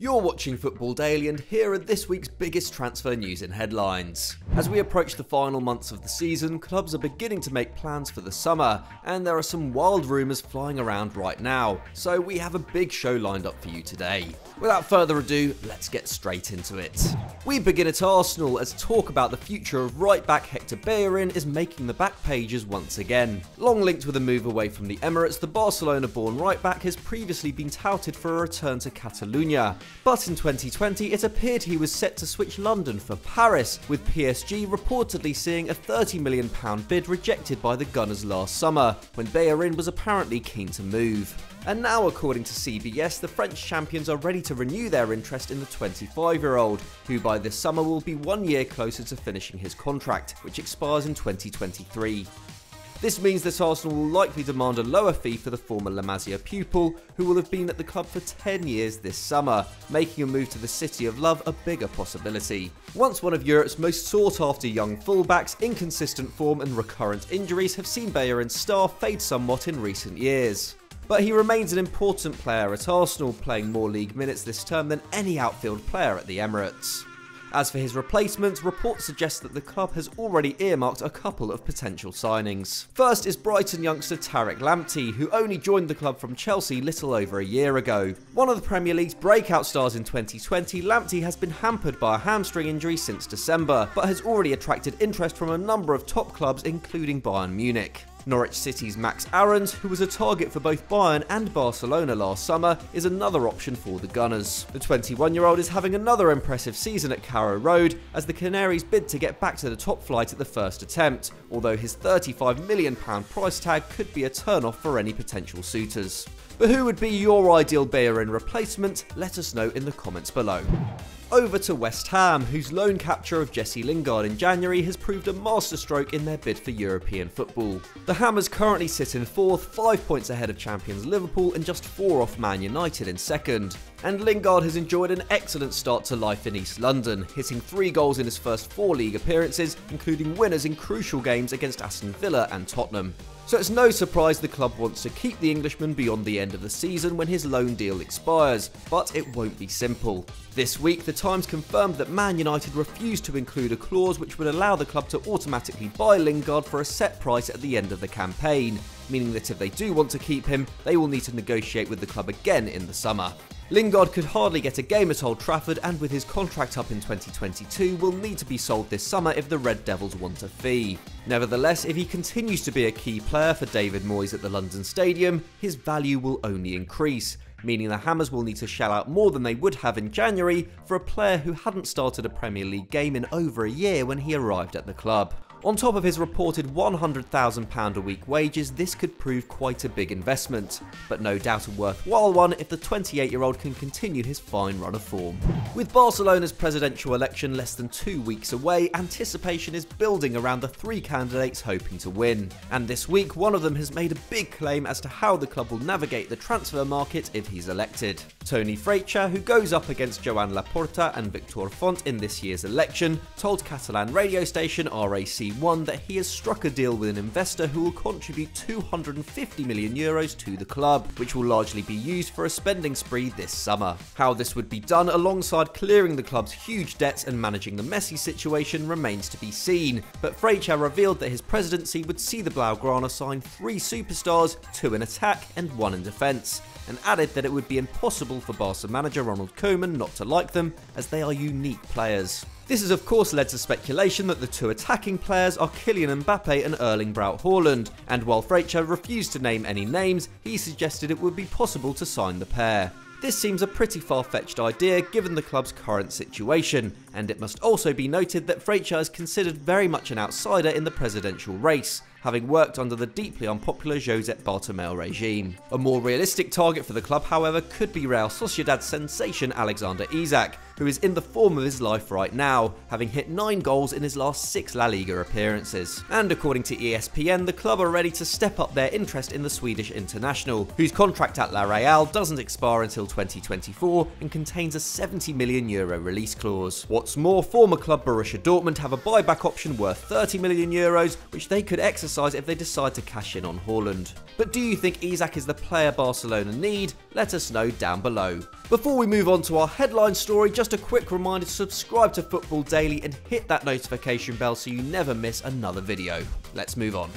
You're watching Football Daily, and here are this week's biggest transfer news in headlines. As we approach the final months of the season, clubs are beginning to make plans for the summer, and there are some wild rumours flying around right now, so we have a big show lined up for you today. Without further ado, let's get straight into it. We begin at Arsenal as talk about the future of right back Hector Bellerin is making the back pages once again. Long linked with a move away from the Emirates, the Barcelona born right back has previously been touted for a return to Catalonia. But in 2020, it appeared he was set to switch London for Paris, with PSG reportedly seeing a £30 million bid rejected by the Gunners last summer, when Bellerin was apparently keen to move. And now, according to CBS, the French champions are ready to renew their interest in the 25 year old, who by this summer will be one year closer to finishing his contract, which expires in 2023. This means that Arsenal will likely demand a lower fee for the former La Masia pupil, who will have been at the club for 10 years this summer, making a move to the City of Love a bigger possibility. Once one of Europe's most sought after young fullbacks, inconsistent form and recurrent injuries have seen Bellerin's star fade somewhat in recent years. But he remains an important player at Arsenal, playing more league minutes this term than any outfield player at the Emirates. As for his replacement, reports suggest that the club has already earmarked a couple of potential signings. First is Brighton youngster Tariq Lamptey, who only joined the club from Chelsea little over a year ago. One of the Premier League's breakout stars in 2020, Lamptey has been hampered by a hamstring injury since December, but has already attracted interest from a number of top clubs including Bayern Munich. Norwich City's Max Aarons, who was a target for both Bayern and Barcelona last summer, is another option for the Gunners. The 21 year old is having another impressive season at Carrow Road as the Canaries bid to get back to the top flight at the first attempt, although his £35 million price tag could be a turn-off for any potential suitors. But who would be your ideal Bellerin replacement? Let us know in the comments below. Over to West Ham, whose loan capture of Jesse Lingard in January has proved a masterstroke in their bid for European football. The Hammers currently sit in fourth, five points ahead of champions Liverpool and just four off Man United in second. And Lingard has enjoyed an excellent start to life in East London, hitting three goals in his first four league appearances, including winners in crucial games against Aston Villa and Tottenham. So it's no surprise the club wants to keep the Englishman beyond the end of the season when his loan deal expires, but it won't be simple. This week, the Times confirmed that Man United refused to include a clause which would allow the club to automatically buy Lingard for a set price at the end of the campaign, meaning that if they do want to keep him, they will need to negotiate with the club again in the summer. Lingard could hardly get a game at Old Trafford and with his contract up in 2022 will need to be sold this summer if the Red Devils want a fee. Nevertheless, if he continues to be a key player for David Moyes at the London Stadium, his value will only increase, meaning the Hammers will need to shell out more than they would have in January for a player who hadn't started a Premier League game in over a year when he arrived at the club. On top of his reported £100,000 a week wages, this could prove quite a big investment, but no doubt a worthwhile one if the 28 year old can continue his fine run of form. With Barcelona's presidential election less than two weeks away, anticipation is building around the three candidates hoping to win. And this week, one of them has made a big claim as to how the club will navigate the transfer market if he's elected. Toni Freixa, who goes up against Joan Laporta and Victor Font in this year's election, told Catalan radio station RAC that he has struck a deal with an investor who will contribute 250 million euros to the club, which will largely be used for a spending spree this summer. How this would be done alongside clearing the club's huge debts and managing the messy situation remains to be seen, but Freixa revealed that his presidency would see the Blaugrana sign three superstars, two in attack and one in defence, and added that it would be impossible for Barca manager Ronald Koeman not to like them, as they are unique players. This has of course led to speculation that the two attacking players are Kylian Mbappe and Erling Braut Haaland, and while Freixa refused to name any names, he suggested it would be possible to sign the pair. This seems a pretty far-fetched idea given the club's current situation, and it must also be noted that Freixa is considered very much an outsider in the presidential race, having worked under the deeply unpopular Josep Bartomeu regime. A more realistic target for the club, however, could be Real Sociedad sensation Alexander Isak, who is in the form of his life right now, having hit 9 goals in his last 6 La Liga appearances. And according to ESPN, the club are ready to step up their interest in the Swedish international, whose contract at La Real doesn't expire until 2024 and contains a 70 million euro release clause. What's more, former club Borussia Dortmund have a buyback option worth 30 million euros, which they could exercise if they decide to cash in on Haaland. But do you think Isak is the player Barcelona need? Let us know down below. Before we move on to our headline story, just a quick reminder to subscribe to Football Daily and hit that notification bell so you never miss another video. Let's move on.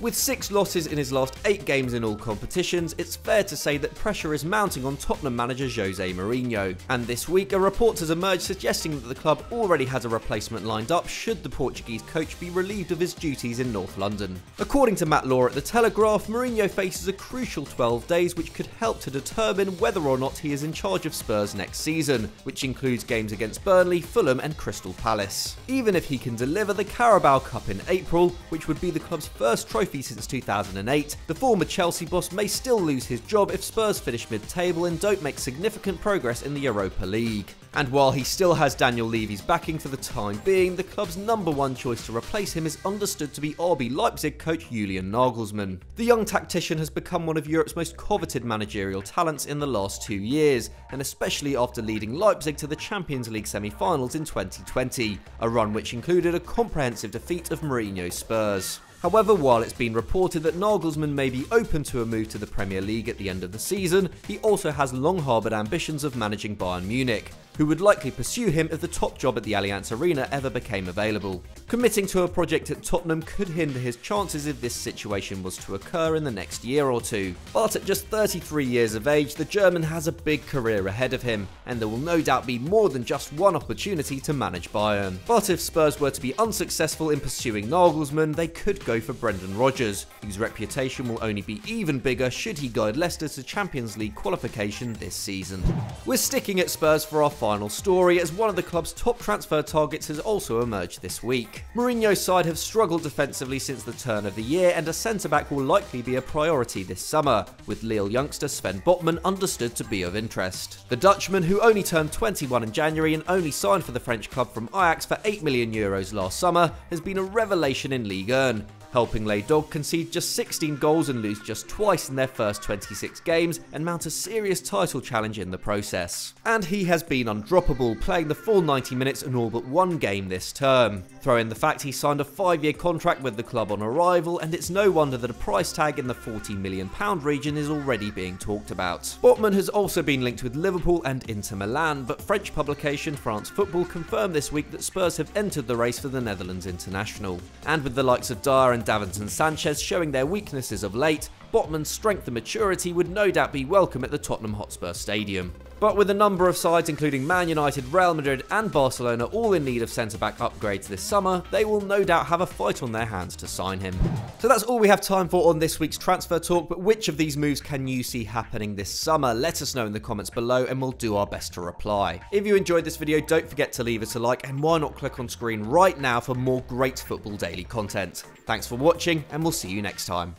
With six losses in his last eight games in all competitions, it's fair to say that pressure is mounting on Tottenham manager Jose Mourinho. And this week, a report has emerged suggesting that the club already has a replacement lined up should the Portuguese coach be relieved of his duties in North London. According to Matt Law at The Telegraph, Mourinho faces a crucial 12 days which could help to determine whether or not he is in charge of Spurs next season, which includes games against Burnley, Fulham, and Crystal Palace. Even if he can deliver the Carabao Cup in April, which would be the club's first trophy since 2008, the former Chelsea boss may still lose his job if Spurs finish mid table and don't make significant progress in the Europa League. And while he still has Daniel Levy's backing for the time being, the club's number one choice to replace him is understood to be RB Leipzig coach Julian Nagelsmann. The young tactician has become one of Europe's most coveted managerial talents in the last two years, and especially after leading Leipzig to the Champions League semi-finals in 2020, a run which included a comprehensive defeat of Mourinho's Spurs. However, while it's been reported that Nagelsmann may be open to a move to the Premier League at the end of the season, he also has long harboured ambitions of managing Bayern Munich, who would likely pursue him if the top job at the Allianz Arena ever became available. Committing to a project at Tottenham could hinder his chances if this situation was to occur in the next year or two. But at just 33 years of age, the German has a big career ahead of him, and there will no doubt be more than just one opportunity to manage Bayern. But if Spurs were to be unsuccessful in pursuing Nagelsmann, they could go for Brendan Rodgers, whose reputation will only be even bigger should he guide Leicester to Champions League qualification this season. We're sticking at Spurs for our final story, as one of the club's top transfer targets has also emerged this week. Mourinho's side have struggled defensively since the turn of the year, and a centre-back will likely be a priority this summer, with Lille youngster Sven Botman understood to be of interest. The Dutchman, who only turned 21 in January and only signed for the French club from Ajax for 8 million euros last summer, has been a revelation in Ligue 1, helping Les Dogues concede just 16 goals and lose just twice in their first 26 games and mount a serious title challenge in the process. And he has been undroppable, playing the full 90 minutes in all but one game this term. Throw in the fact he signed a five-year contract with the club on arrival, and it's no wonder that a price tag in the 40 million pound region is already being talked about. Botman has also been linked with Liverpool and Inter Milan, but French publication France Football confirmed this week that Spurs have entered the race for the Netherlands international. And with the likes of Dier and and Davinson Sanchez showing their weaknesses of late, Botman's strength and maturity would no doubt be welcome at the Tottenham Hotspur Stadium. But with a number of sides including Man United, Real Madrid and Barcelona all in need of centre-back upgrades this summer, they will no doubt have a fight on their hands to sign him. So that's all we have time for on this week's transfer talk, but which of these moves can you see happening this summer? Let us know in the comments below and we'll do our best to reply. If you enjoyed this video, don't forget to leave us a like and why not click on screen right now for more great Football Daily content. Thanks for watching and we'll see you next time.